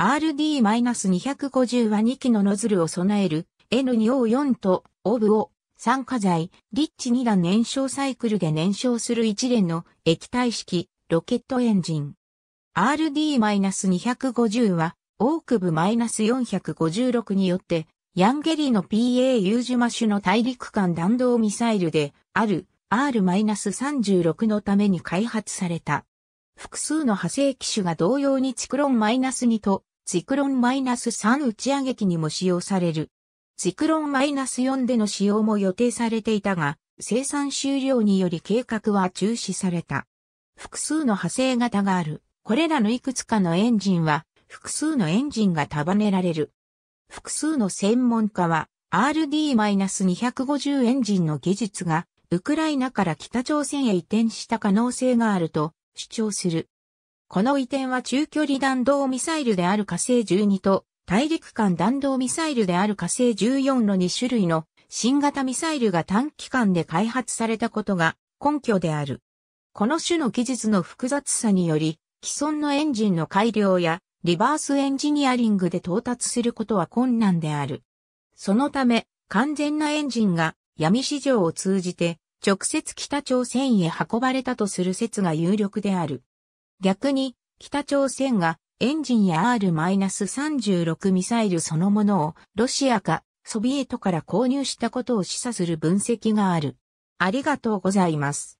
RD-250 は2機のノズルを備える N2O4 と OV を酸化剤、リッチ2段燃焼サイクルで燃焼する一連の液体式ロケットエンジン。RD-250 はオークブ -456 によってヤンゲリの PA ユージュマシュの大陸間弾道ミサイルである R-36 のために開発された。複数の派生機種が同様にチクロン -2 とチクロン -3 打ち上げ機にも使用される。チクロン -4 での使用も予定されていたが、生産終了により計画は中止された。複数の派生型がある。これらのいくつかのエンジンは複数のエンジンが束ねられる。複数の専門家は RD-250 エンジンの技術がウクライナから北朝鮮へ移転した可能性があると主張する。この移転は中距離弾道ミサイルである火星12と大陸間弾道ミサイルである火星14の2種類の新型ミサイルが短期間で開発されたことが根拠である。この種の技術の複雑さにより既存のエンジンの改良やリバースエンジニアリングで到達することは困難である。そのため、完全なエンジンが闇市場を通じて直接北朝鮮へ運ばれたとする説が有力である。逆に、北朝鮮がエンジンや R-36 ミサイルそのものをロシアかソビエトから購入したことを示唆する分析がある。ありがとうございます。